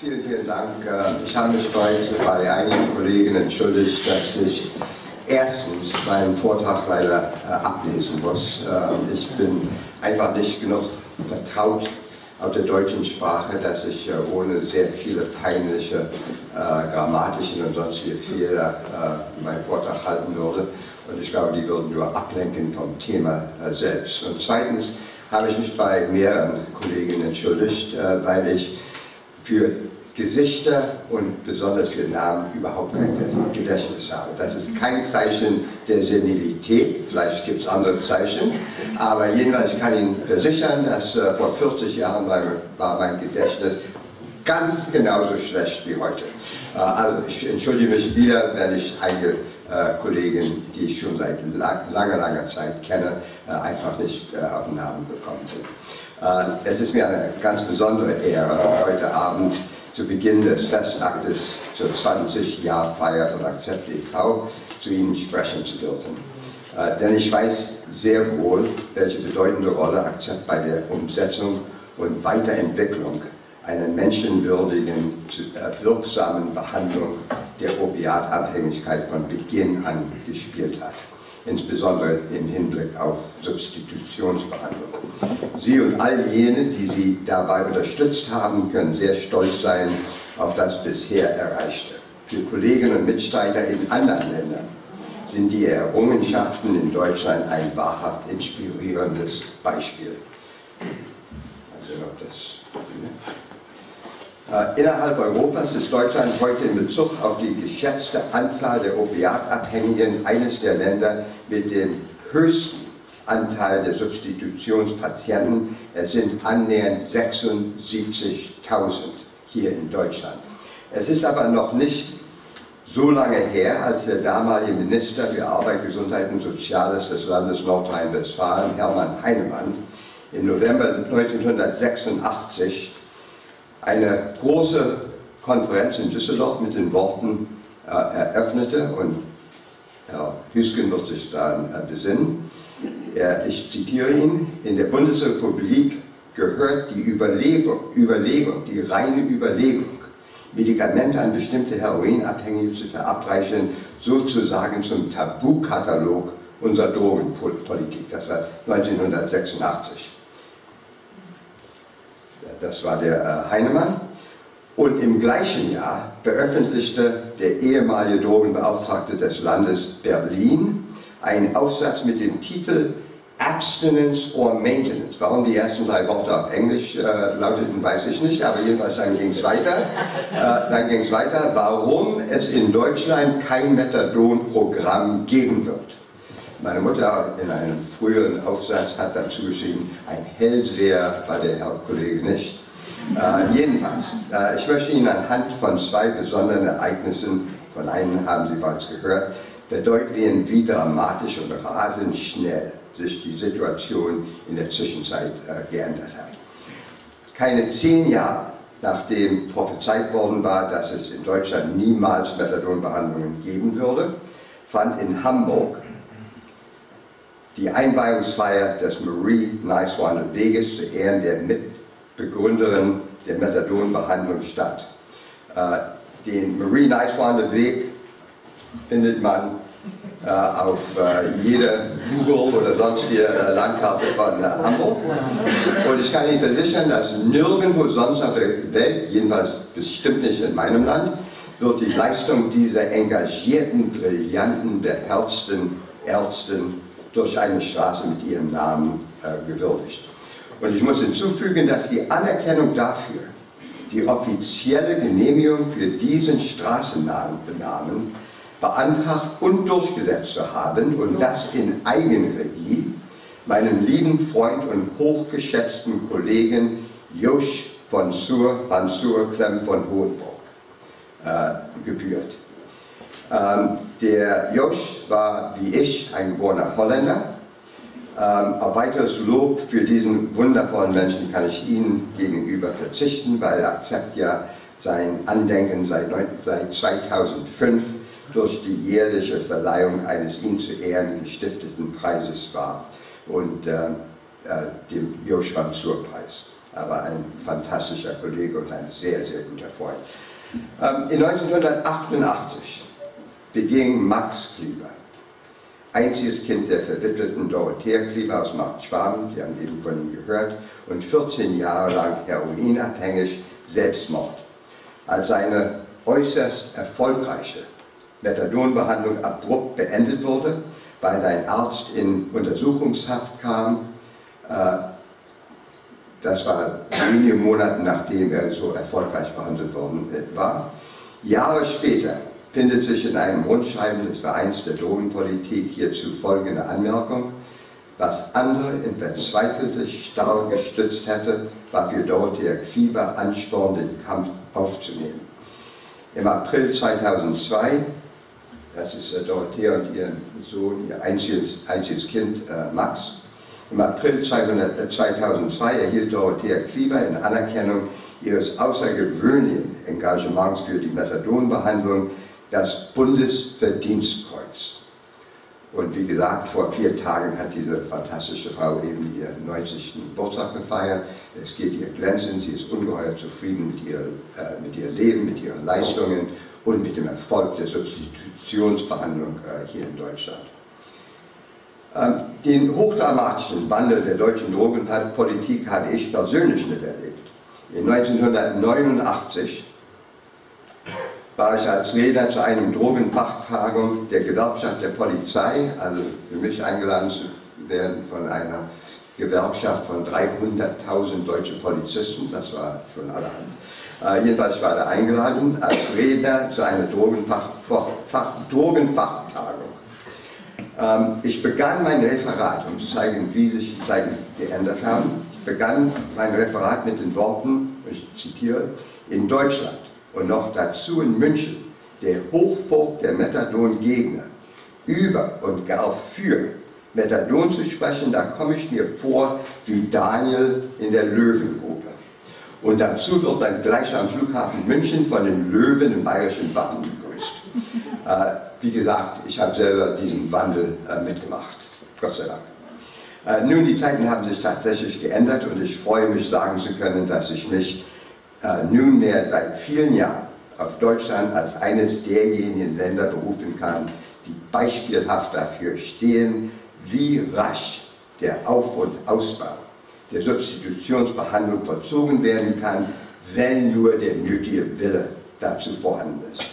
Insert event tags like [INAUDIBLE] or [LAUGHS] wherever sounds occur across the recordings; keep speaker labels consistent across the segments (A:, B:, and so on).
A: Vielen, vielen Dank. Äh, ich habe mich bereits bei einigen Kollegen entschuldigt, dass ich erstens meinen Vortrag leider äh, ablesen muss. Äh, ich bin einfach nicht genug vertraut auf der deutschen Sprache, dass ich ohne sehr viele peinliche äh, grammatischen und sonstige Fehler äh, meinen Vortrag halten würde. Und ich glaube, die würden nur ablenken vom Thema äh, selbst. Und zweitens habe ich mich bei mehreren Kollegen entschuldigt, weil ich für Gesichter und besonders für Namen überhaupt kein Gedächtnis habe. Das ist kein Zeichen der Senilität, vielleicht gibt es andere Zeichen, aber jedenfalls kann ich Ihnen versichern, dass äh, vor 40 Jahren war, war, mein Gedächtnis ganz genauso schlecht wie heute. Äh, also ich entschuldige mich wieder, wenn ich einige äh, Kollegen, die ich schon seit lang, langer, langer Zeit kenne, äh, einfach nicht äh, auf den Namen gekommen bin. Äh, es ist mir eine ganz besondere Ehre, heute Abend zu Beginn des Festaktes zur 20-Jahr-Feier von Akzept e.V. zu Ihnen sprechen zu dürfen. Äh, denn ich weiß sehr wohl, welche bedeutende Rolle Akzept bei der Umsetzung und Weiterentwicklung einer menschenwürdigen, äh, wirksamen Behandlung der Opiatabhängigkeit von Beginn an gespielt hat insbesondere im Hinblick auf Substitutionsbehandlung. Sie und all jene, die Sie dabei unterstützt haben, können sehr stolz sein auf das bisher Erreichte. Für Kolleginnen und Mitstreiter in anderen Ländern sind die Errungenschaften in Deutschland ein wahrhaft inspirierendes Beispiel. Also, ob das innerhalb Europas ist Deutschland heute in Bezug auf die geschätzte Anzahl der Opiatabhängigen eines der Länder mit dem höchsten Anteil der Substitutionspatienten. Es sind annähernd 76.000 hier in Deutschland. Es ist aber noch nicht so lange her, als der damalige Minister für Arbeit, Gesundheit und Soziales des Landes Nordrhein-Westfalen, Hermann Heinemann, im November 1986 eine große Konferenz in Düsseldorf mit den Worten äh, eröffnete und Herr Hüsken wird sich daran besinnen. Er, ich zitiere ihn, in der Bundesrepublik gehört die Überlegung, Überlegung, die reine Überlegung, Medikamente an bestimmte Heroinabhängige zu verabreichen, sozusagen zum Tabukatalog unserer Drogenpolitik. Das war 1986 das war der äh, Heinemann. Und im gleichen Jahr veröffentlichte der ehemalige Drogenbeauftragte des Landes Berlin einen Aufsatz mit dem Titel Abstinence or Maintenance. Warum die ersten drei Worte auf Englisch äh, lauteten, weiß ich nicht, aber jedenfalls dann ging es weiter. Äh, dann ging es weiter, warum es in Deutschland kein Methadon-Programm geben wird. Meine Mutter in einem früheren Aufsatz hat dazu geschrieben, ein Hellseher war der Herr Kollege nicht. Äh, jedenfalls, äh, ich möchte Ihnen anhand von zwei besonderen Ereignissen, von einem haben Sie bereits gehört, verdeutlichen, wie dramatisch und rasend schnell sich die Situation in der Zwischenzeit äh, geändert hat. Keine zehn Jahre nachdem prophezeit worden war, dass es in Deutschland niemals Methadonbehandlungen geben würde, fand in Hamburg die Einweihungsfeier des Marie Nicewander Weges zu Ehren der Mitbegründerin der Methadonbehandlung statt. Äh, den Marie Nicewander Weg findet man äh, auf äh, jeder Google oder sonstige äh, Landkarte von äh, Hamburg. Und ich kann Ihnen versichern, dass nirgendwo sonst auf der Welt, jedenfalls bestimmt nicht in meinem Land, wird die Leistung dieser engagierten, brillanten, beherzten Ärzten durch eine Straße mit ihrem Namen äh, gewürdigt. Und ich muss hinzufügen, dass die Anerkennung dafür, die offizielle Genehmigung für diesen Straßennamen beantragt und durchgesetzt zu haben und das in Eigenregie meinem lieben Freund und hochgeschätzten Kollegen Josch von Sur, van Sur Clem von Hohenburg äh, gebührt. Ähm, der Josch war wie ich ein geborener Holländer. Ähm, auf weiteres Lob für diesen wundervollen Menschen kann ich Ihnen gegenüber verzichten, weil Akzept ja sein Andenken seit, seit 2005 durch die jährliche Verleihung eines ihm zu Ehren gestifteten Preises war und äh, äh, dem Josch van Sur Preis. Er war ein fantastischer Kollege und ein sehr, sehr guter Freund. Ähm, in 1988 beging Max Klieber, einziges Kind der verwitweten Dorothea Klieber aus Markt-Schwaben, die haben eben von ihm gehört, und 14 Jahre lang heroinabhängig Selbstmord. Als seine äußerst erfolgreiche Methadonbehandlung abrupt beendet wurde, weil sein Arzt in Untersuchungshaft kam, äh, das war wenige Monate nachdem er so erfolgreich behandelt worden war. Jahre später findet sich in einem Rundschreiben des Vereins der Drogenpolitik hierzu folgende Anmerkung. Was andere in verzweifelte Starre gestützt hätte, war für Dorothea Klieber Ansporn, den Kampf aufzunehmen. Im April 2002, das ist äh, Dorothea und ihr Sohn, ihr einziges, einziges Kind äh, Max, im April 2002 äh, erhielt Dorothea Klieber in Anerkennung ihres außergewöhnlichen Engagements für die Methadonbehandlung das Bundesverdienstkreuz. Und wie gesagt, vor vier Tagen hat diese fantastische Frau eben ihren 90. Geburtstag gefeiert. Es geht ihr glänzend, sie ist ungeheuer zufrieden mit, ihr, äh, mit ihrem Leben, mit ihren Leistungen und mit dem Erfolg der Substitutionsbehandlung äh, hier in Deutschland. Ähm, den hochdramatischen Wandel der deutschen Drogenpolitik habe ich persönlich miterlebt. In 1989 war ich als Redner zu einem Drogenfachtagung der Gewerkschaft der Polizei, also für mich eingeladen zu werden von einer Gewerkschaft von 300.000 deutschen Polizisten, das war schon allerhand. Äh, jedenfalls war er eingeladen als Redner zu einer Drogenfach, Fach, Drogenfachtagung. Ähm, ich begann mein Referat, um zu zeigen, wie sich die Zeiten geändert haben. Ich begann mein Referat mit den Worten, ich zitiere, in Deutschland und noch dazu in München, der Hochburg der Methadon-Gegner, über und gar für Methadon zu sprechen, da komme ich mir vor wie Daniel in der Löwengrube. Und dazu wird dann gleich am Flughafen München von den Löwen im bayerischen Wappen begrüßt. Äh, wie gesagt, ich habe selber diesen Wandel äh, mitgemacht, Gott sei Dank. Äh, nun, die Zeiten haben sich tatsächlich geändert und ich freue mich, sagen zu können, dass ich mich nunmehr seit vielen Jahren auf Deutschland als eines derjenigen Länder berufen kann, die beispielhaft dafür stehen, wie rasch der Auf- und Ausbau der Substitutionsbehandlung vollzogen werden kann, wenn nur der nötige Wille dazu vorhanden ist.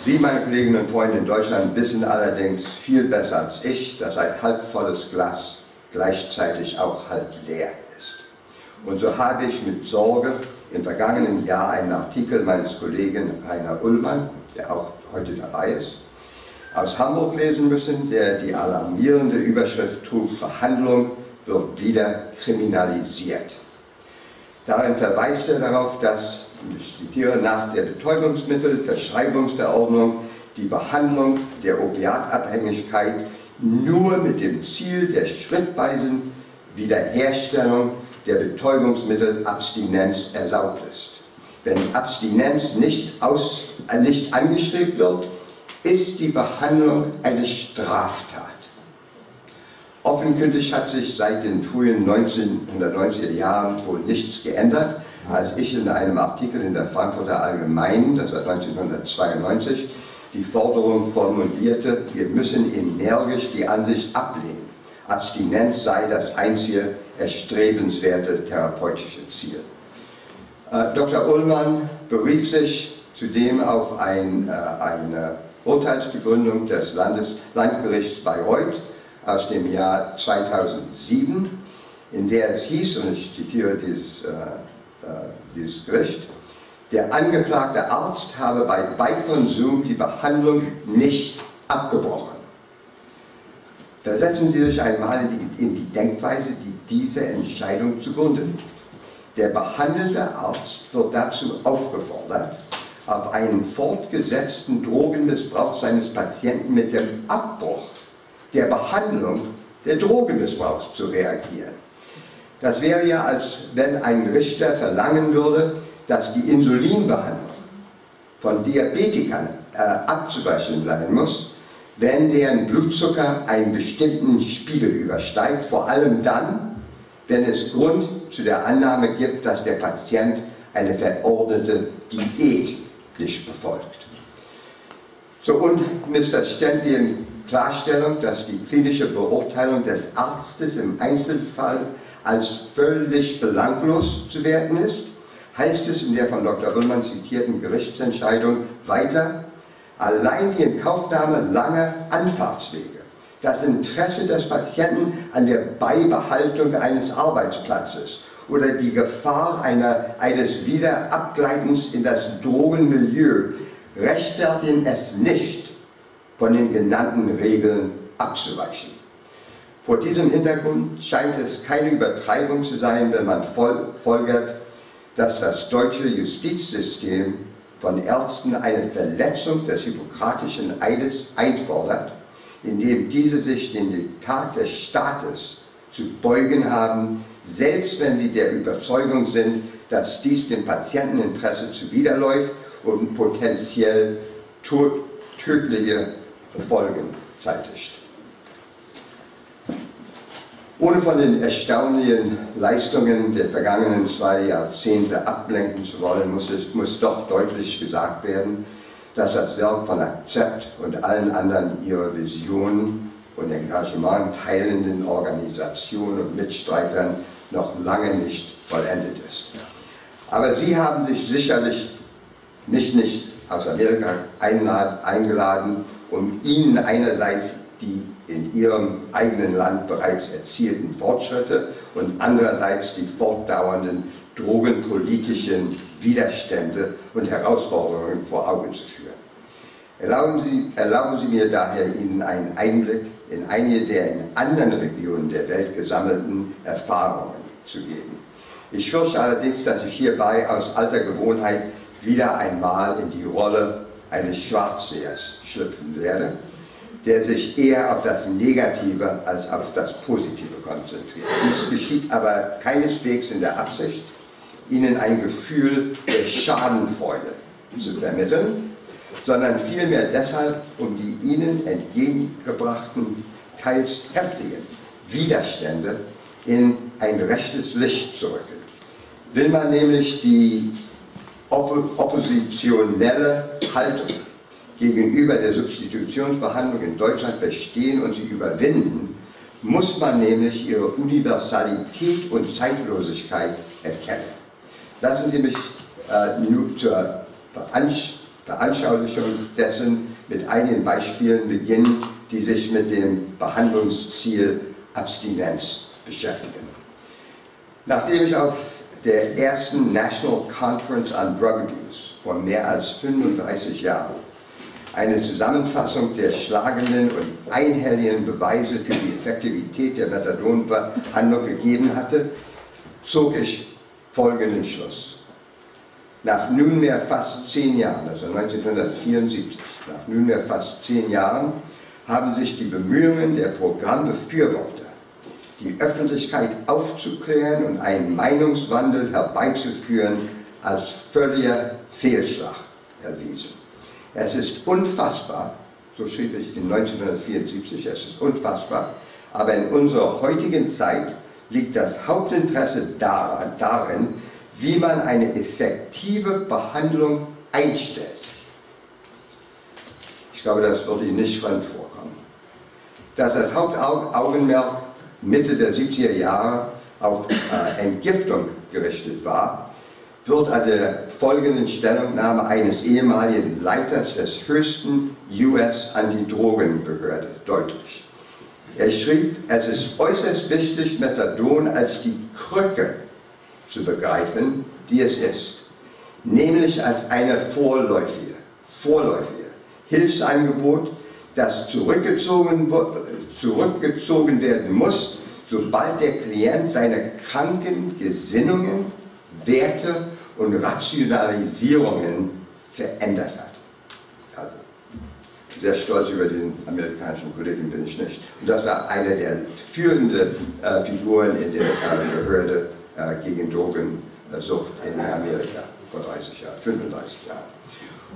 A: Sie, meine Kolleginnen und Freunde in Deutschland, wissen allerdings viel besser als ich, dass ein halbvolles Glas gleichzeitig auch halb leer ist. Und so habe ich mit Sorge im vergangenen Jahr einen Artikel meines Kollegen Rainer Ullmann, der auch heute dabei ist, aus Hamburg lesen müssen, der die alarmierende Überschrift trug, Verhandlung wird wieder kriminalisiert. Darin verweist er darauf, dass, ich zitiere, nach der Betäubungsmittelverschreibungsverordnung die Behandlung der Opiatabhängigkeit nur mit dem Ziel der schrittweisen Wiederherstellung der Betäubungsmittelabstinenz erlaubt ist. Wenn Abstinenz nicht, aus, äh, nicht angestrebt wird, ist die Behandlung eine Straftat. Offenkundig hat sich seit den frühen 1990er Jahren wohl nichts geändert, als ich in einem Artikel in der Frankfurter Allgemeinen, das war 1992, die Forderung formulierte, wir müssen energisch die Ansicht ablehnen, Abstinenz sei das einzige erstrebenswerte therapeutische Ziel. Äh, Dr. Ullmann berief sich zudem auf ein, äh, eine Urteilsbegründung des Landes, Landgerichts Bayreuth aus dem Jahr 2007, in der es hieß, und ich zitiere dieses, äh, dieses Gericht, der angeklagte Arzt habe bei Beikonsum die Behandlung nicht abgebrochen. Versetzen Sie sich einmal in die, in die Denkweise, die dieser Entscheidung zugrunde liegt. Der behandelnde Arzt wird dazu aufgefordert, auf einen fortgesetzten Drogenmissbrauch seines Patienten mit dem Abbruch der Behandlung der Drogenmissbrauchs zu reagieren. Das wäre ja, als wenn ein Richter verlangen würde, dass die Insulinbehandlung von Diabetikern äh, abzubrechen sein muss, wenn deren Blutzucker einen bestimmten Spiegel übersteigt, vor allem dann, wenn es Grund zu der Annahme gibt, dass der Patient eine verordnete Diät nicht befolgt. Zur unmissverständlichen Klarstellung, dass die klinische Beurteilung des Arztes im Einzelfall als völlig belanglos zu werten ist, heißt es in der von Dr. Ullmann zitierten Gerichtsentscheidung weiter, allein die Inkaufnahme langer Anfahrtswege, das Interesse des Patienten an der Beibehaltung eines Arbeitsplatzes oder die Gefahr einer, eines Wiederabgleitens in das Drogenmilieu rechtfertigen es nicht, von den genannten Regeln abzuweichen. Vor diesem Hintergrund scheint es keine Übertreibung zu sein, wenn man folgert, dass das deutsche Justizsystem von Ärzten eine Verletzung des hippokratischen Eides einfordert, indem diese sich den Diktat des Staates zu beugen haben, selbst wenn sie der Überzeugung sind, dass dies dem Patienteninteresse zuwiderläuft und potenziell tödliche Folgen zeitigt. Ohne von den erstaunlichen Leistungen der vergangenen zwei Jahrzehnte ablenken zu wollen, muss, es, muss doch deutlich gesagt werden, dass das Werk von Akzept und allen anderen ihre Visionen und Engagement teilenden Organisationen und Mitstreitern noch lange nicht vollendet ist. Aber Sie haben sich sicherlich mich nicht aus Amerika eingeladen, um Ihnen einerseits in ihrem eigenen Land bereits erzielten Fortschritte und andererseits die fortdauernden drogenpolitischen Widerstände und Herausforderungen vor Augen zu führen. Erlauben Sie, erlauben Sie mir daher, Ihnen einen Einblick in einige der in anderen Regionen der Welt gesammelten Erfahrungen zu geben. Ich fürchte allerdings, dass ich hierbei aus alter Gewohnheit wieder einmal in die Rolle eines Schwarzsehers schlüpfen werde der sich eher auf das Negative als auf das Positive konzentriert. Dies geschieht aber keineswegs in der Absicht, ihnen ein Gefühl der Schadenfreude zu vermitteln, sondern vielmehr deshalb, um die ihnen entgegengebrachten, teils heftigen Widerstände in ein rechtes Licht zu rücken. Will man nämlich die oppositionelle Haltung gegenüber der Substitutionsbehandlung in Deutschland verstehen und sie überwinden, muss man nämlich ihre Universalität und Zeitlosigkeit erkennen. Lassen Sie mich äh, nun zur Veranschaulichung dessen mit einigen Beispielen beginnen, die sich mit dem Behandlungsziel Abstinenz beschäftigen. Nachdem ich auf der ersten National Conference on Drug Abuse vor mehr als 35 Jahren eine Zusammenfassung der schlagenden und einhelligen Beweise für die Effektivität der Methadonbehandlung gegeben hatte, zog ich folgenden Schluss. Nach nunmehr fast zehn Jahren, also 1974, nach nunmehr fast zehn Jahren, haben sich die Bemühungen der Programmbefürworter, die Öffentlichkeit aufzuklären und einen Meinungswandel herbeizuführen, als völliger Fehlschlag erwiesen. Es ist unfassbar, so schrieb ich in 1974, es ist unfassbar, aber in unserer heutigen Zeit liegt das Hauptinteresse darin, wie man eine effektive Behandlung einstellt. Ich glaube, das würde Ihnen nicht fremd vorkommen. Dass das Hauptaugenmerk Mitte der 70er Jahre auf äh, Entgiftung gerichtet war, wird an der folgenden Stellungnahme eines ehemaligen Leiters des höchsten US-Antidrogenbehörde deutlich. Er schrieb, es ist äußerst wichtig, Methadon als die Krücke zu begreifen, die es ist, nämlich als eine vorläufige, vorläufige Hilfsangebot, das zurückgezogen, zurückgezogen werden muss, sobald der Klient seine kranken Gesinnungen, Werte und Rationalisierungen verändert hat. Also, sehr stolz über den amerikanischen Kollegen bin ich nicht. Und das war eine der führenden äh, Figuren in der äh, Behörde äh, gegen Drogensucht in Amerika vor 30 Jahren, 35 Jahren.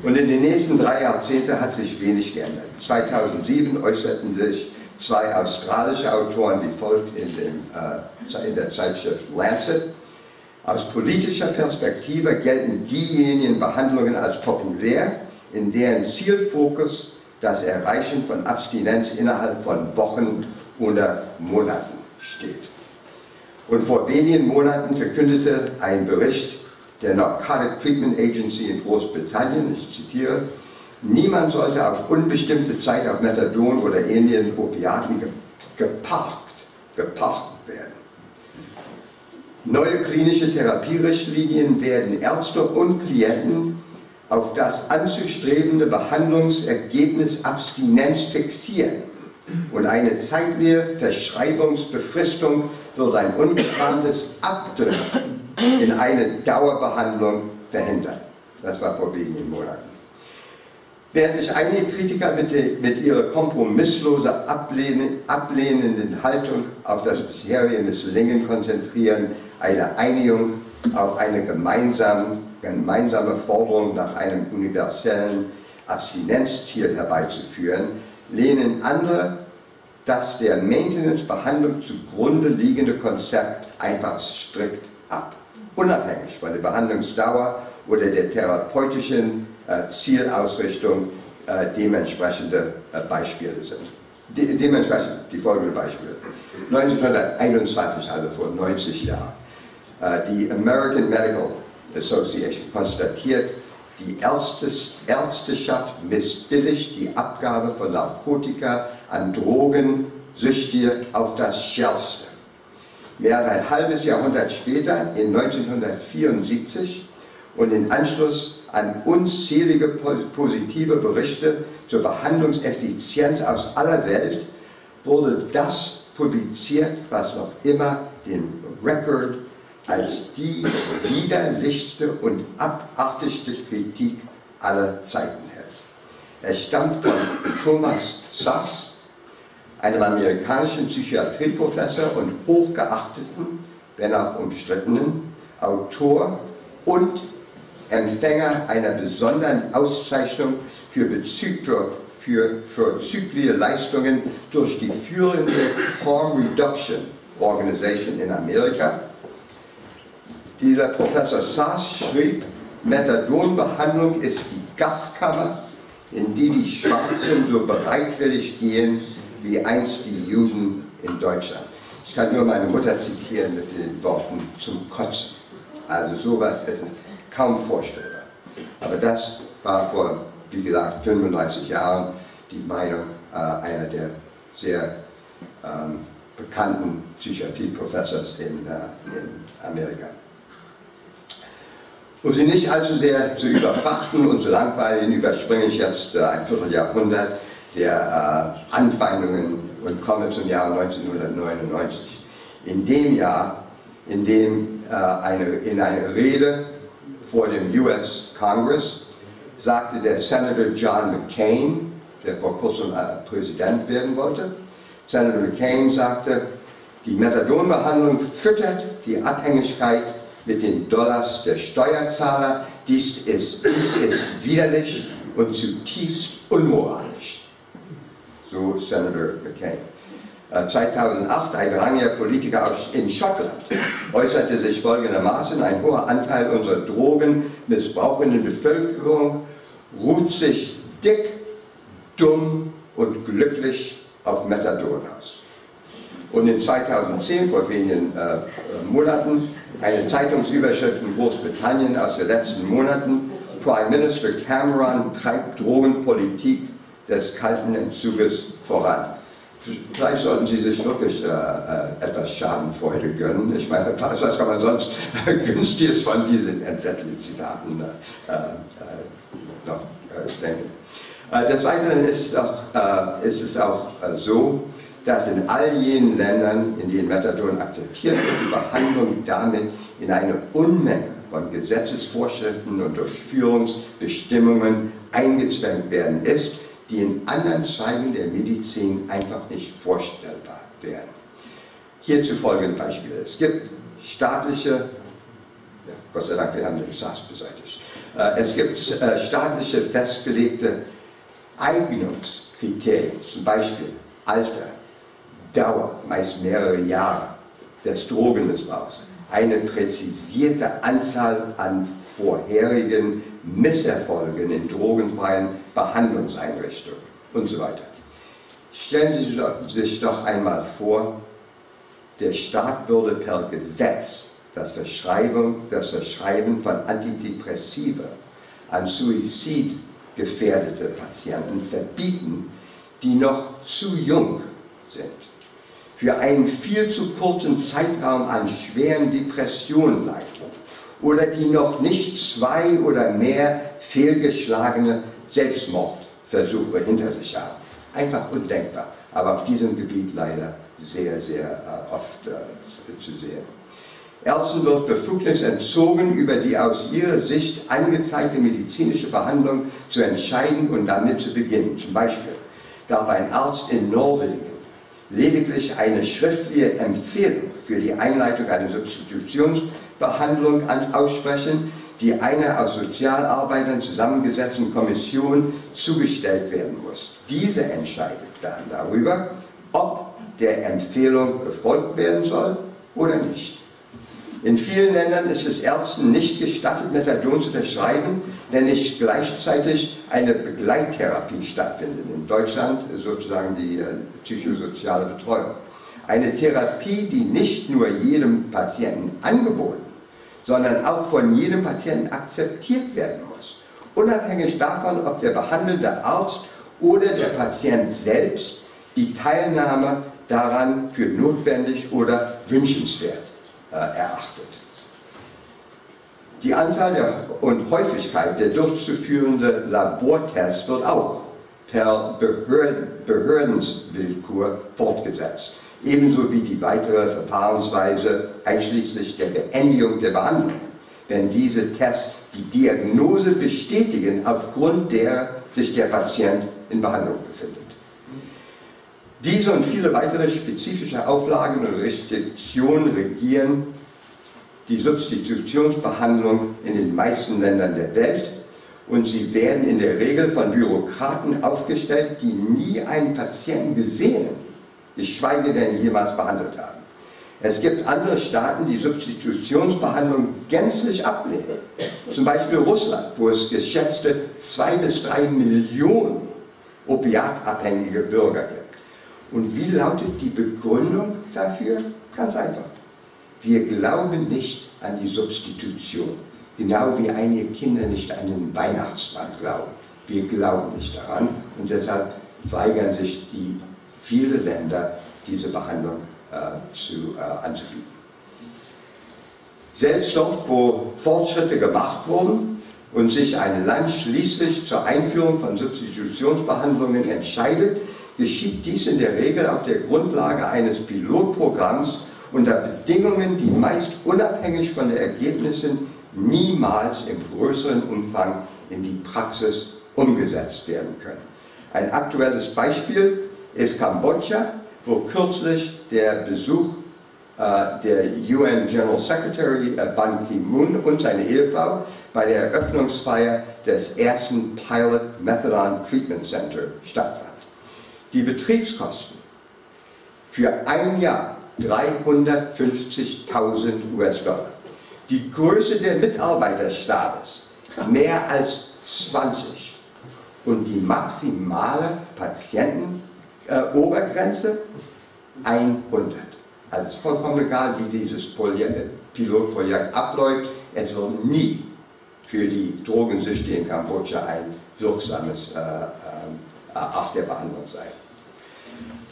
A: Und in den nächsten drei Jahrzehnten hat sich wenig geändert. 2007 äußerten sich zwei australische Autoren wie folgt in, dem, äh, in der Zeitschrift Lancet. Aus politischer Perspektive gelten diejenigen Behandlungen als populär, in deren Zielfokus das Erreichen von Abstinenz innerhalb von Wochen oder Monaten steht. Und vor wenigen Monaten verkündete ein Bericht der Narcotic Treatment Agency in Großbritannien, ich zitiere, niemand sollte auf unbestimmte Zeit auf Methadon oder ähnlichen Opiaten geparkt, geparkt. Neue klinische Therapierichtlinien werden Ärzte und Klienten auf das anzustrebende Behandlungsergebnis Abstinenz fixieren und eine zeitliche Verschreibungsbefristung wird ein ungeplantes Abdriften in eine Dauerbehandlung verhindern. Das war vor wenigen Monaten. Während sich einige Kritiker mit, die, mit ihrer kompromisslose ablehnen, ablehnenden Haltung auf das bisherige Misslingen konzentrieren, eine Einigung auf eine gemeinsame, gemeinsame Forderung nach einem universellen Abstinenzziel herbeizuführen, lehnen andere das der Maintenance-Behandlung zugrunde liegende Konzept einfach strikt ab, unabhängig von der Behandlungsdauer oder der therapeutischen äh, Zielausrichtung äh, dementsprechende äh, Beispiele sind. De dementsprechend die folgenden Beispiele. 1921, also vor 90 Jahren, die American Medical Association konstatiert, die Ärzteschaft missbilligt die Abgabe von Narkotika an Drogensüchtige auf das Schärfste. Mehr als ein halbes Jahrhundert später, in 1974, und in Anschluss an unzählige positive Berichte zur Behandlungseffizienz aus aller Welt, wurde das publiziert, was noch immer den Record als die widerlichste und abartigste Kritik aller Zeiten hält. Es stammt von Thomas Sass, einem amerikanischen Psychiatrieprofessor und hochgeachteten, wenn auch umstrittenen, Autor und Empfänger einer besonderen Auszeichnung für, Bezug, für, für vorzügliche Leistungen durch die führende Harm Reduction Organization in Amerika dieser Professor Saas schrieb, Methadonbehandlung ist die Gaskammer, in die die Schwarzen so bereitwillig gehen, wie einst die Juden in Deutschland. Ich kann nur meine Mutter zitieren mit den Worten zum Kotzen. Also sowas, es ist kaum vorstellbar. Aber das war vor, wie gesagt, 35 Jahren die Meinung äh, einer der sehr ähm, bekannten Psychiatrieprofessors in, äh, in Amerika. Um Sie nicht allzu sehr zu überfrachten und zu langweilen, überspringe ich jetzt äh, ein Vierteljahrhundert der äh, Anfeindungen und komme zum Jahr 1999. In dem Jahr, in dem äh, eine, in einer Rede vor dem US Congress sagte der Senator John McCain, der vor kurzem äh, Präsident werden wollte, Senator McCain sagte, die Methadonbehandlung füttert die Abhängigkeit mit den Dollars der Steuerzahler. Dies ist, dies ist widerlich und zutiefst unmoralisch. So Senator McCain. 2008 äh, ein rangiger Politiker in Schottland äußerte sich folgendermaßen, ein hoher Anteil unserer drogenmissbrauchenden Bevölkerung ruht sich dick, dumm und glücklich auf Methadon aus. Und in 2010, vor wenigen äh, Monaten, eine Zeitungsüberschrift in Großbritannien aus den letzten Monaten, Prime Minister Cameron treibt Drogenpolitik des kalten Entzuges voran. Vielleicht sollten Sie sich wirklich äh, äh, etwas Schadenfreude gönnen. Ich meine, was kann man sonst [LAUGHS] günstiges von diesen entsetzlichen Zitaten äh, äh noch äh, denken. Des Weiteren ist, auch, ist es auch so, dass in all jenen Ländern, in denen Methadon akzeptiert wird, die Behandlung damit in eine Unmenge von Gesetzesvorschriften und Durchführungsbestimmungen eingezwängt werden ist, die in anderen Zweigen der Medizin einfach nicht vorstellbar wären. Hierzu folgende Beispiele. Es gibt staatliche, ja, Gott sei Dank, wir haben den SARS beseitigt, äh, es gibt äh, staatliche festgelegte Eignungskriterien, zum Beispiel Alter, Dauer, meist mehrere Jahre, des Drogenmissbrauchs, eine präzisierte Anzahl an vorherigen Misserfolgen in drogenfreien Behandlungseinrichtungen und so weiter. Stellen Sie sich doch einmal vor, der Staat würde per Gesetz das, das Verschreiben von Antidepressiva an suizidgefährdete Patienten verbieten, die noch zu jung sind, für einen viel zu kurzen Zeitraum an schweren Depressionen leiden oder die noch nicht zwei oder mehr fehlgeschlagene Selbstmordversuche hinter sich haben. Einfach undenkbar, aber auf diesem Gebiet leider sehr, sehr äh, oft äh, zu sehen. Ärzten wird Befugnis entzogen, über die aus ihrer Sicht angezeigte medizinische Behandlung zu entscheiden und damit zu beginnen. Zum Beispiel darf ein Arzt in Norwegen lediglich eine schriftliche Empfehlung für die Einleitung einer Substitutionsbehandlung aussprechen, die einer aus Sozialarbeitern zusammengesetzten Kommission zugestellt werden muss. Diese entscheidet dann darüber, ob der Empfehlung gefolgt werden soll oder nicht. In vielen Ländern ist es Ärzten nicht gestattet, Methadon zu verschreiben, wenn nicht gleichzeitig eine Begleittherapie stattfindet. In Deutschland sozusagen die äh, psychosoziale Betreuung. Eine Therapie, die nicht nur jedem Patienten angeboten, sondern auch von jedem Patienten akzeptiert werden muss. Unabhängig davon, ob der behandelnde Arzt oder der Patient selbst die Teilnahme daran für notwendig oder wünschenswert erachtet. Die Anzahl der, und Häufigkeit der durchzuführenden Labortests wird auch per Behörden, Behördenswillkur fortgesetzt, ebenso wie die weitere Verfahrensweise einschließlich der Beendigung der Behandlung, wenn diese Tests die Diagnose bestätigen, aufgrund der sich der Patient in Behandlung befindet. Diese und viele weitere spezifische Auflagen und Restriktionen regieren die Substitutionsbehandlung in den meisten Ländern der Welt und sie werden in der Regel von Bürokraten aufgestellt, die nie einen Patienten gesehen, geschweige denn jemals behandelt haben. Es gibt andere Staaten, die Substitutionsbehandlung gänzlich ablehnen. Zum Beispiel Russland, wo es geschätzte zwei bis drei Millionen opiatabhängige Bürger gibt. Und wie lautet die Begründung dafür? Ganz einfach. Wir glauben nicht an die Substitution, genau wie einige Kinder nicht an den Weihnachtsmann glauben. Wir glauben nicht daran und deshalb weigern sich die viele Länder, diese Behandlung äh, zu, äh, anzubieten. Selbst dort, wo Fortschritte gemacht wurden und sich ein Land schließlich zur Einführung von Substitutionsbehandlungen entscheidet, geschieht dies in der Regel auf der Grundlage eines Pilotprogramms unter Bedingungen, die meist unabhängig von den Ergebnissen niemals im größeren Umfang in die Praxis umgesetzt werden können. Ein aktuelles Beispiel ist Kambodscha, wo kürzlich der Besuch äh, der UN General Secretary äh, Ban Ki-moon und seine Ehefrau bei der Eröffnungsfeier des ersten Pilot Methadone Treatment Center stattfand die Betriebskosten für ein Jahr 350.000 US-Dollar. Die Größe der Mitarbeiterstabes mehr als 20 und die maximale Patientenobergrenze äh, 100. Also es ist vollkommen egal, wie dieses Pilotprojekt abläuft. Es wird nie für die Drogensüchte in Kambodscha ein wirksames äh, äh, Art der Behandlung sein.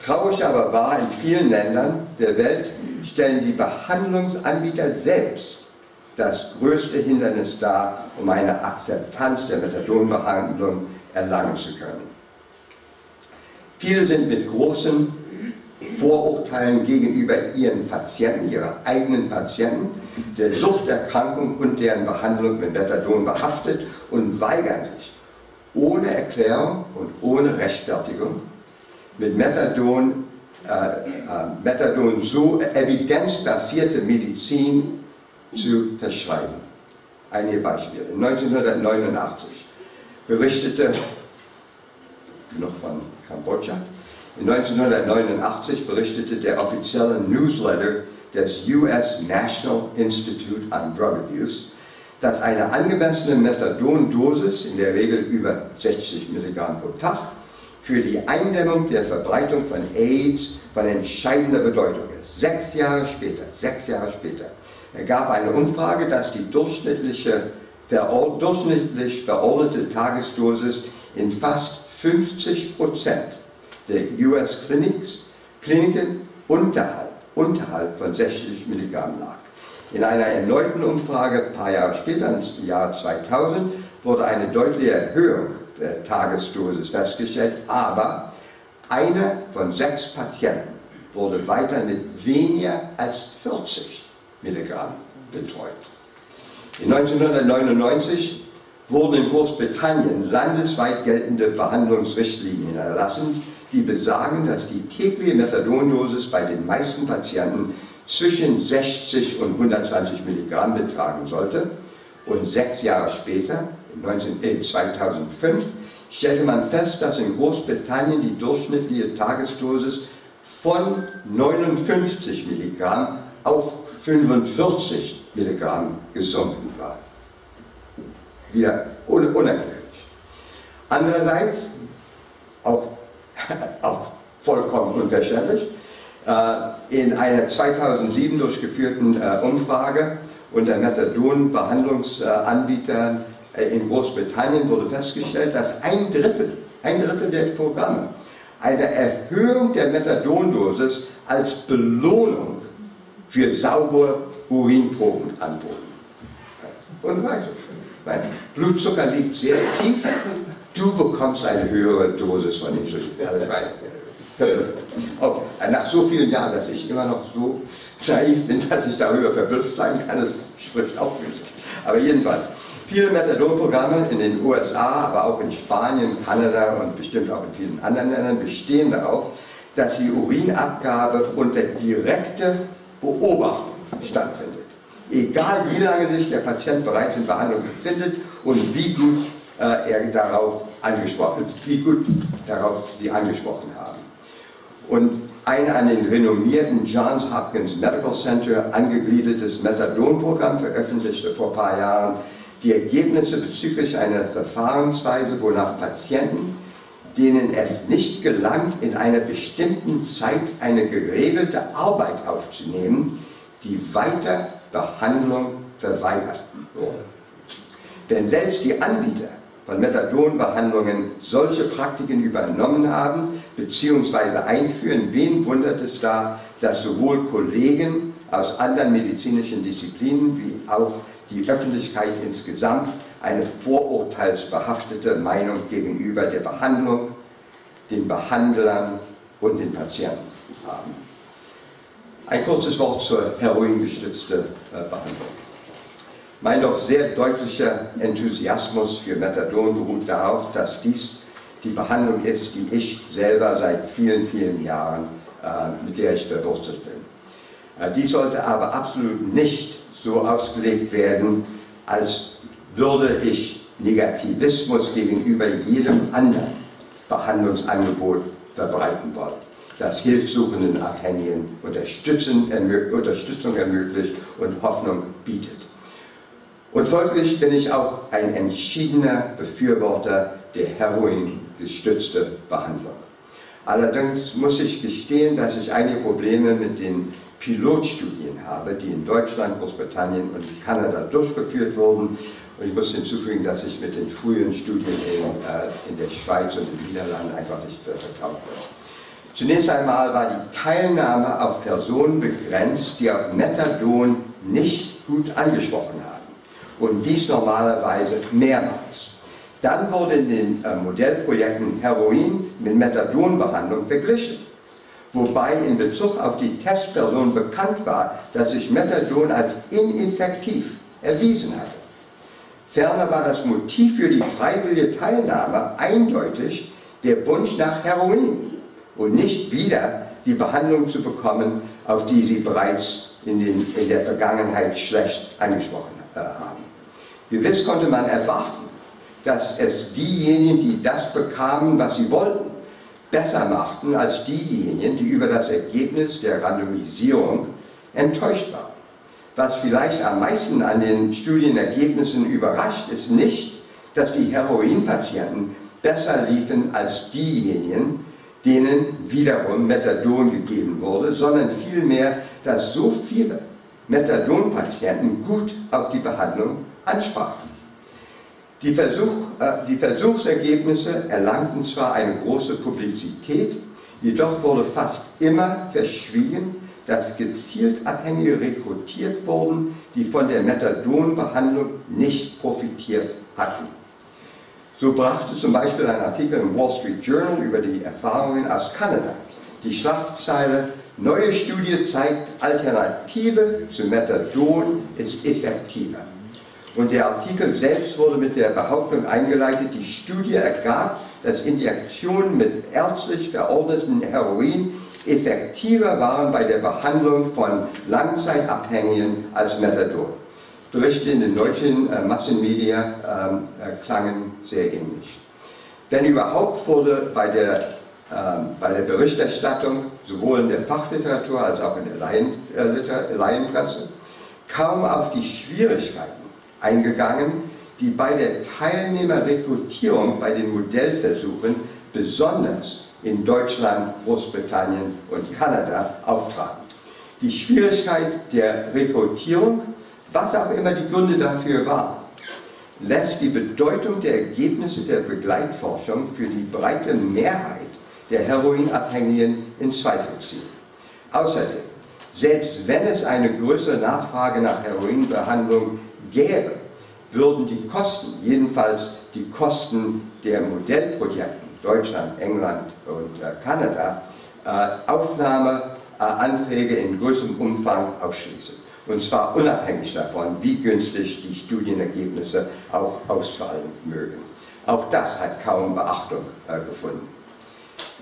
A: Traurig aber war, in vielen Ländern der Welt stellen die Behandlungsanbieter selbst das größte Hindernis dar, um eine Akzeptanz der Methadonbehandlung erlangen zu können. Viele sind mit großen Vorurteilen gegenüber ihren Patienten, ihrer eigenen Patienten, der Suchterkrankung und deren Behandlung mit Methadon behaftet und weigern sich ohne Erklärung und ohne Rechtfertigung mit Methadon, äh, äh, Methadon so evidenzbasierte Medizin zu verschreiben. Einige Beispiele. 1989 berichtete, noch von Kambodscha, In 1989 berichtete der offizielle Newsletter des US National Institute on Drug Abuse, dass eine angemessene Methadondosis, in der Regel über 60 Milligramm pro Tag, für die Eindämmung der Verbreitung von AIDS von entscheidender Bedeutung ist. Sechs Jahre später, sechs Jahre später, ergab eine Umfrage, dass die durchschnittliche, durchschnittlich verordnete Tagesdosis in fast 50 Prozent der US-Kliniken unterhalb, unterhalb von 60 Milligramm lag. In einer erneuten Umfrage ein paar Jahre später, im Jahr 2000, wurde eine deutliche Erhöhung der Tagesdosis festgestellt, aber einer von sechs Patienten wurde weiter mit weniger als 40 Milligramm betreut. In 1999 wurden in Großbritannien landesweit geltende Behandlungsrichtlinien erlassen, die besagen, dass die tägliche Methadondosis bei den meisten Patienten zwischen 60 und 120 Milligramm betragen sollte. Und sechs Jahre später, 19, äh, 2005, stellte man fest, dass in Großbritannien die durchschnittliche Tagesdosis von 59 Milligramm auf 45 Milligramm gesunken war. Wieder unerklärlich. Andererseits, auch, [LAUGHS] auch vollkommen unverständlich, äh, in einer 2007 durchgeführten äh, Umfrage unter Methadon-Behandlungsanbietern in Großbritannien wurde festgestellt, dass ein Drittel, ein Drittel der Programme eine Erhöhung der Methadondosis als Belohnung für saubere Urinproben anboten. Unweiser. Mein Blutzucker liegt sehr tief, du bekommst eine höhere Dosis von Insulin. Also Okay. Nach so vielen Jahren, dass ich immer noch so naiv bin, dass ich darüber verblüfft sein kann, das spricht auch für sich. Aber jedenfalls, viele Methadon-Programme in den USA, aber auch in Spanien, Kanada und bestimmt auch in vielen anderen Ländern bestehen darauf, dass die Urinabgabe unter direkter Beobachtung stattfindet. Egal wie lange sich der Patient bereits in Behandlung befindet und wie gut äh, er darauf angesprochen, wie gut darauf Sie angesprochen haben und ein an den renommierten Johns Hopkins Medical Center angegliedertes Methadon-Programm veröffentlichte vor ein paar Jahren die Ergebnisse bezüglich einer Verfahrensweise, wonach Patienten, denen es nicht gelang, in einer bestimmten Zeit eine geregelte Arbeit aufzunehmen, die Weiterbehandlung verweigert wurde. Denn selbst die Anbieter von Methadonbehandlungen solche Praktiken übernommen haben bzw. einführen, wen wundert es da, dass sowohl Kollegen aus anderen medizinischen Disziplinen wie auch die Öffentlichkeit insgesamt eine vorurteilsbehaftete Meinung gegenüber der Behandlung, den Behandlern und den Patienten haben. Ein kurzes Wort zur heroingestützten äh, Behandlung. Mein doch sehr deutlicher Enthusiasmus für Methadon beruht darauf, dass dies die Behandlung ist, die ich selber seit vielen, vielen Jahren, äh, mit der ich verwurzelt bin. Äh, dies sollte aber absolut nicht so ausgelegt werden, als würde ich Negativismus gegenüber jedem anderen Behandlungsangebot verbreiten wollen, das hilfsuchenden Abhängigen Unterstützung ermöglicht und Hoffnung bietet. Und folglich bin ich auch ein entschiedener Befürworter der heroingestützten Behandlung. Allerdings muss ich gestehen, dass ich einige Probleme mit den Pilotstudien habe, die in Deutschland, Großbritannien und Kanada durchgeführt wurden. Und ich muss hinzufügen, dass ich mit den frühen Studien in, äh, in der Schweiz und den Niederlanden einfach nicht äh, vertraut bin. Zunächst einmal war die Teilnahme auf Personen begrenzt, die auf Methadon nicht gut angesprochen haben und dies normalerweise mehrmals. Dann wurde in den äh, Modellprojekten Heroin mit Methadonbehandlung verglichen, wobei in Bezug auf die Testperson bekannt war, dass sich Methadon als ineffektiv erwiesen hatte. Ferner war das Motiv für die freiwillige Teilnahme eindeutig der Wunsch nach Heroin und nicht wieder die Behandlung zu bekommen, auf die sie bereits in, den, in der Vergangenheit schlecht angesprochen äh, haben. Gewiss konnte man erwarten, dass es diejenigen, die das bekamen, was sie wollten, besser machten als diejenigen, die über das Ergebnis der Randomisierung enttäuscht waren. Was vielleicht am meisten an den Studienergebnissen überrascht, ist nicht, dass die Heroinpatienten besser liefen als diejenigen, denen wiederum Methadon gegeben wurde, sondern vielmehr, dass so viele Methadonpatienten gut auf die Behandlung ansprachen. Die, Versuch, äh, die Versuchsergebnisse erlangten zwar eine große Publizität, jedoch wurde fast immer verschwiegen, dass gezielt Abhängige rekrutiert wurden, die von der Methadonbehandlung nicht profitiert hatten. So brachte zum Beispiel ein Artikel im Wall Street Journal über die Erfahrungen aus Kanada die Schlagzeile Neue Studie zeigt, Alternative zu Methadon ist effektiver. Und der Artikel selbst wurde mit der Behauptung eingeleitet, die Studie ergab, dass Injektionen mit ärztlich verordneten Heroin effektiver waren bei der Behandlung von Langzeitabhängigen als Methadon. Berichte in den deutschen äh, Massenmedia ähm, äh, klangen sehr ähnlich. Wenn überhaupt wurde bei der, ähm, bei der Berichterstattung sowohl in der Fachliteratur als auch in der Laien, äh, Laienpresse kaum auf die Schwierigkeiten eingegangen, die bei der Teilnehmerrekrutierung bei den Modellversuchen besonders in Deutschland, Großbritannien und Kanada auftraten. Die Schwierigkeit der Rekrutierung was auch immer die Gründe dafür waren, lässt die Bedeutung der Ergebnisse der Begleitforschung für die breite Mehrheit der Heroinabhängigen in Zweifel ziehen. Außerdem, selbst wenn es eine größere Nachfrage nach Heroinbehandlung gäbe, würden die Kosten, jedenfalls die Kosten der Modellprojekte, Deutschland, England und äh, Kanada, äh, Aufnahmeanträge in größerem Umfang ausschließen und zwar unabhängig davon, wie günstig die Studienergebnisse auch ausfallen mögen. Auch das hat kaum Beachtung äh, gefunden.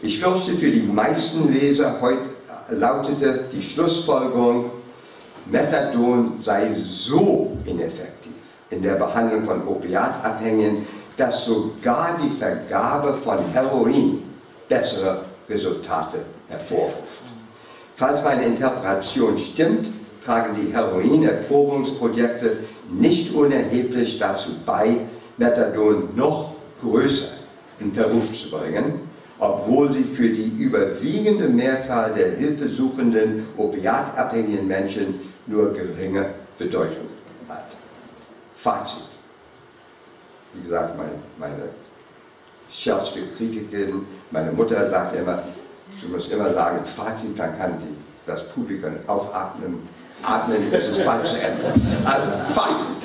A: Ich fürchte, für die meisten Leser heute äh, lautete die Schlussfolgerung, Methadon sei so ineffektiv in der Behandlung von Opiatabhängigen, dass sogar die Vergabe von Heroin bessere Resultate hervorruft. Falls meine Interpretation stimmt, tragen die Heroinerprobungsprojekte nicht unerheblich dazu bei, Methadon noch größer in Verruf zu bringen, obwohl sie für die überwiegende Mehrzahl der hilfesuchenden opiatabhängigen Menschen nur geringe Bedeutung hat. Fazit. Wie gesagt, meine, meine schärfste Kritikerin, meine Mutter sagt immer, du musst immer sagen, Fazit, dann kann die, das Publikum aufatmen Atmen ist es bald zu Ende. Also, Fazit.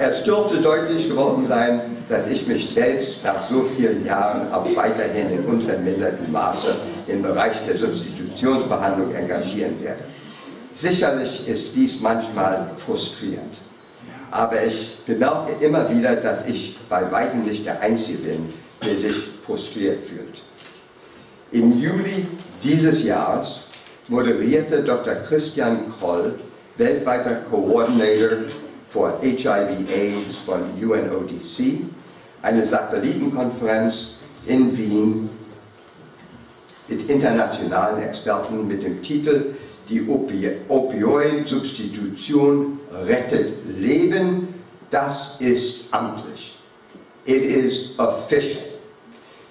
A: Es dürfte deutlich geworden sein, dass ich mich selbst nach so vielen Jahren auch weiterhin in unvermindertem Maße im Bereich der Substitutionsbehandlung engagieren werde. Sicherlich ist dies manchmal frustrierend, aber ich bemerke immer wieder, dass ich bei weitem nicht der Einzige bin, der sich frustriert fühlt. Im Juli dieses Jahres moderierte Dr. Christian Kroll, weltweiter Coordinator for HIV-AIDS von UNODC, eine Satellitenkonferenz in Wien mit internationalen Experten mit dem Titel Die Opi Opioid-Substitution rettet Leben, das ist amtlich. It is official.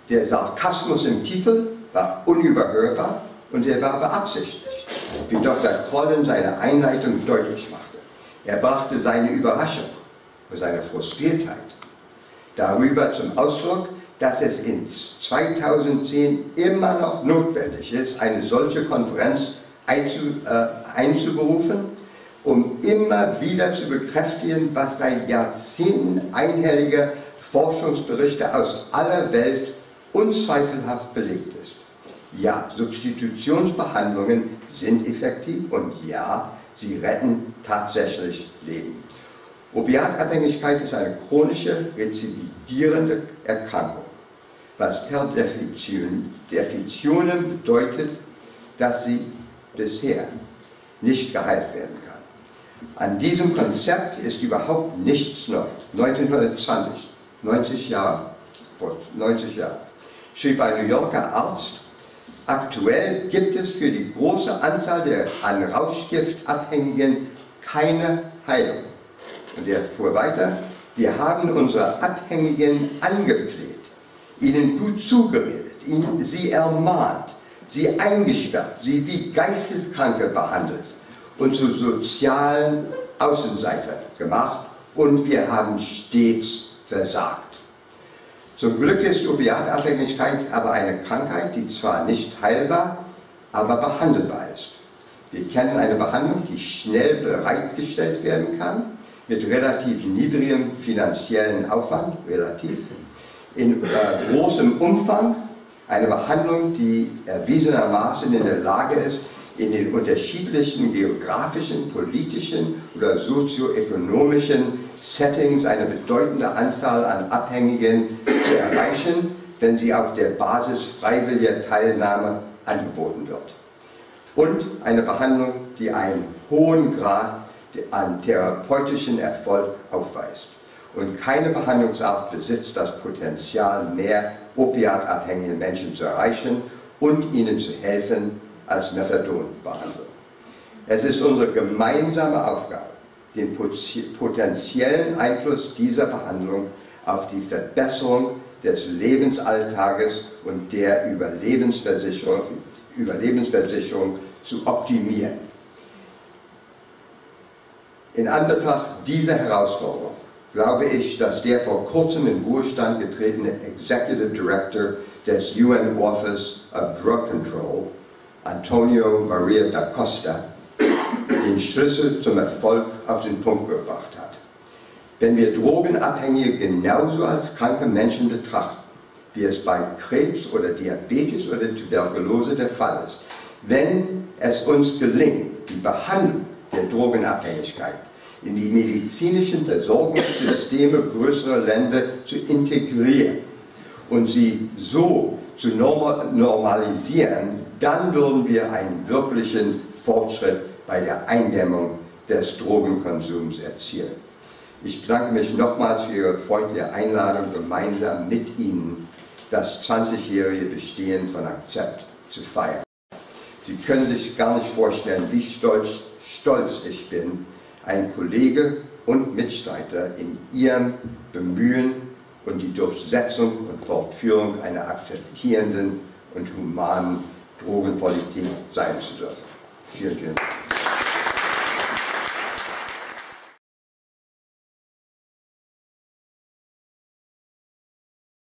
A: Der Sarkasmus im Titel war unüberhörbar und er war beabsichtigt, wie Dr. Kroll in seiner Einleitung deutlich machte. Er brachte seine Überraschung und seine Frustriertheit darüber zum Ausdruck, dass es in 2010 immer noch notwendig ist, eine solche Konferenz einzu, äh, einzuberufen, um immer wieder zu bekräftigen, was seit Jahrzehnten einhellige Forschungsberichte aus aller Welt unzweifelhaft belegt ist. Ja, Substitutionsbehandlungen sind effektiv und ja, sie retten tatsächlich Leben. Opiatabhängigkeit ist eine chronische, rezividierende Erkrankung, was per Definition, Definitionen bedeutet, dass sie bisher nicht geheilt werden kann. An diesem Konzept ist überhaupt nichts neu. 1920, 90 Jahre, vor 90 Jahren schrieb ein New Yorker Arzt, aktuell gibt es für die große Anzahl der an Rauschgift Abhängigen keine Heilung. Und er fuhr weiter, wir haben unsere Abhängigen angepflegt, ihnen gut zugeredet, ihnen, sie ermahnt, sie eingesperrt, sie wie Geisteskranke behandelt und zu sozialen Außenseiter gemacht und wir haben stets versagt. Zum Glück ist Opiatabhängigkeit aber eine Krankheit, die zwar nicht heilbar, aber behandelbar ist. Wir kennen eine Behandlung, die schnell bereitgestellt werden kann, mit relativ niedrigem finanziellen Aufwand, relativ, in äh, großem Umfang, eine Behandlung, die erwiesenermaßen in der Lage ist, in den unterschiedlichen geografischen, politischen oder sozioökonomischen Settings eine bedeutende Anzahl an Abhängigen zu erreichen, wenn sie auf der Basis freiwilliger Teilnahme angeboten wird. Und eine Behandlung, die einen hohen Grad an therapeutischen Erfolg aufweist. Und keine Behandlungsart besitzt das Potenzial, mehr opiatabhängige Menschen zu erreichen und ihnen zu helfen als Methadonbehandlung. Es ist unsere gemeinsame Aufgabe, den potenziellen Einfluss dieser Behandlung auf die Verbesserung des Lebensalltages und der Überlebensversicherung, Überlebensversicherung zu optimieren. In Anbetracht dieser Herausforderung glaube ich, dass der vor kurzem in Ruhestand getretene Executive Director des UN Office of Drug Control, Antonio Maria da Costa, den Schlüssel zum Erfolg auf den Punkt gebracht hat. Wenn wir Drogenabhängige genauso als kranke Menschen betrachten, wie es bei Krebs oder Diabetes oder Tuberkulose der Fall ist, wenn es uns gelingt, die Behandlung der Drogenabhängigkeit in die medizinischen Versorgungssysteme größerer Länder zu integrieren und sie so zu normalisieren, dann würden wir einen wirklichen Fortschritt bei der Eindämmung des Drogenkonsums erzielen. Ich bedanke mich nochmals für Ihre freundliche Einladung, gemeinsam mit Ihnen das 20-jährige Bestehen von Akzept zu feiern. Sie können sich gar nicht vorstellen, wie stolz, stolz ich bin, ein Kollege und Mitstreiter in ihrem Bemühen und die Durchsetzung und Fortführung einer akzeptierenden und humanen Drogenpolitik sein zu dürfen. Vielen, vielen Dank.